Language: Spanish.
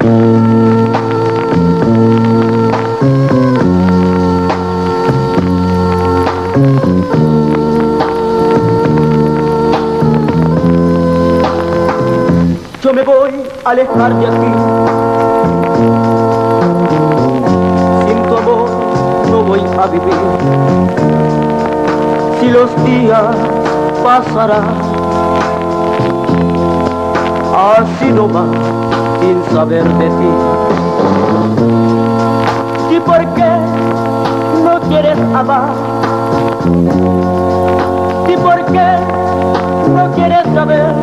Yo me voy a alejar de aquí. Sin tu amor no voy a vivir. Si los días pasarán así nomás sin saber de ti. ¿Y por qué no quieres amar? ¿Y por qué no quieres saber?